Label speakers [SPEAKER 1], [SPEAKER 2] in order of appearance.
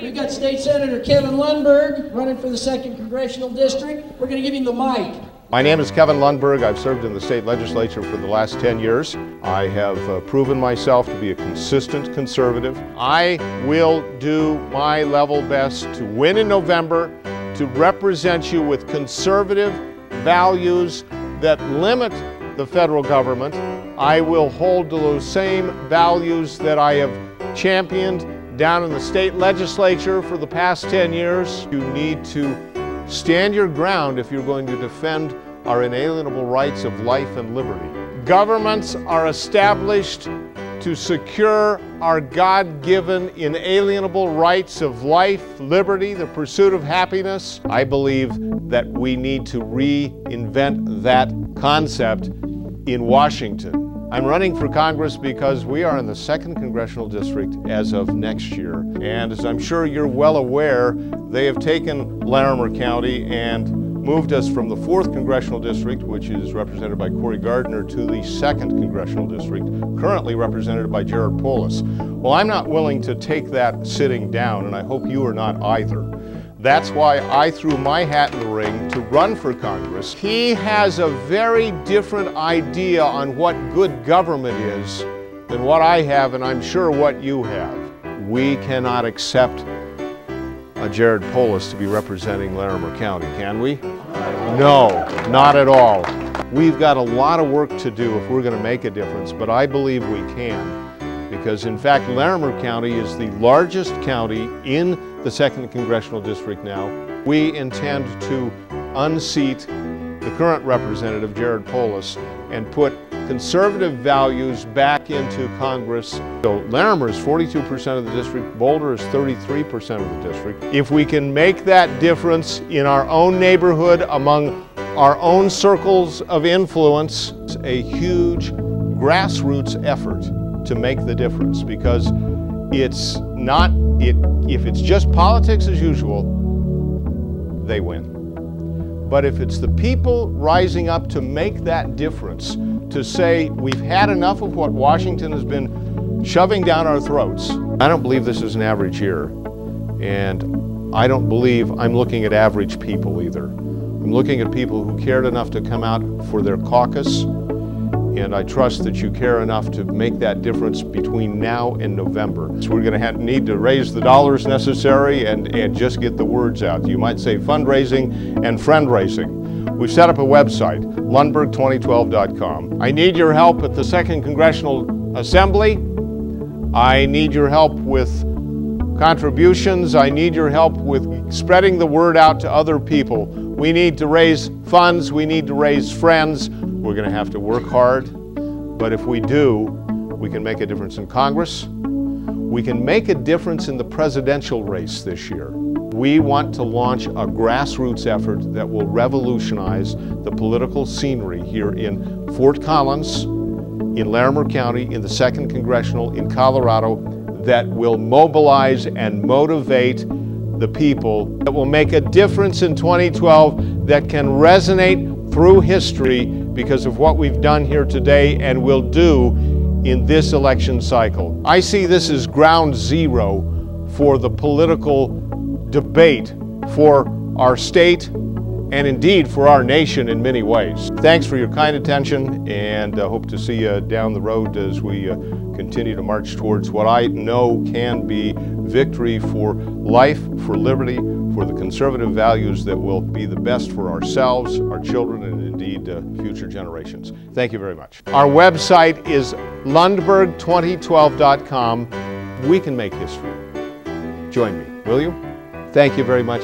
[SPEAKER 1] We've got State Senator Kevin Lundberg running for the 2nd Congressional District. We're going to give him the mic.
[SPEAKER 2] My name is Kevin Lundberg. I've served in the state legislature for the last 10 years. I have uh, proven myself to be a consistent conservative. I will do my level best to win in November, to represent you with conservative values that limit the federal government. I will hold to those same values that I have championed down in the state legislature for the past 10 years. You need to stand your ground if you're going to defend our inalienable rights of life and liberty. Governments are established to secure our God-given inalienable rights of life, liberty, the pursuit of happiness. I believe that we need to reinvent that concept in Washington. I'm running for Congress because we are in the 2nd Congressional District as of next year. And as I'm sure you're well aware, they have taken Larimer County and moved us from the 4th Congressional District, which is represented by Cory Gardner, to the 2nd Congressional District, currently represented by Jared Polis. Well, I'm not willing to take that sitting down, and I hope you are not either. That's why I threw my hat in the ring to run for Congress. He has a very different idea on what good government is than what I have, and I'm sure what you have. We cannot accept a Jared Polis to be representing Larimer County, can we? No, not at all. We've got a lot of work to do if we're going to make a difference, but I believe we can because in fact Larimer County is the largest county in the 2nd Congressional District now. We intend to unseat the current representative, Jared Polis, and put conservative values back into Congress. So Larimer is 42% of the district, Boulder is 33% of the district. If we can make that difference in our own neighborhood, among our own circles of influence, it's a huge grassroots effort to make the difference because it's not, it, if it's just politics as usual, they win. But if it's the people rising up to make that difference, to say we've had enough of what Washington has been shoving down our throats, I don't believe this is an average year. And I don't believe I'm looking at average people either. I'm looking at people who cared enough to come out for their caucus, and I trust that you care enough to make that difference between now and November. So we're going to need to raise the dollars necessary and, and just get the words out. You might say fundraising and friend raising. We've set up a website, lundberg2012.com. I need your help at the 2nd Congressional Assembly. I need your help with contributions. I need your help with spreading the word out to other people. We need to raise funds. We need to raise friends. We're going to have to work hard, but if we do, we can make a difference in Congress. We can make a difference in the presidential race this year. We want to launch a grassroots effort that will revolutionize the political scenery here in Fort Collins, in Larimer County, in the 2nd Congressional, in Colorado, that will mobilize and motivate the people, that will make a difference in 2012, that can resonate through history because of what we've done here today and will do in this election cycle. I see this as ground zero for the political debate for our state and indeed for our nation in many ways. Thanks for your kind attention and uh, hope to see you down the road as we uh, continue to march towards what I know can be victory for life, for liberty, for the conservative values that will be the best for ourselves, our children, and indeed uh, future generations. Thank you very much. Our website is lundberg2012.com. We can make history. Join me, will you? Thank you very much.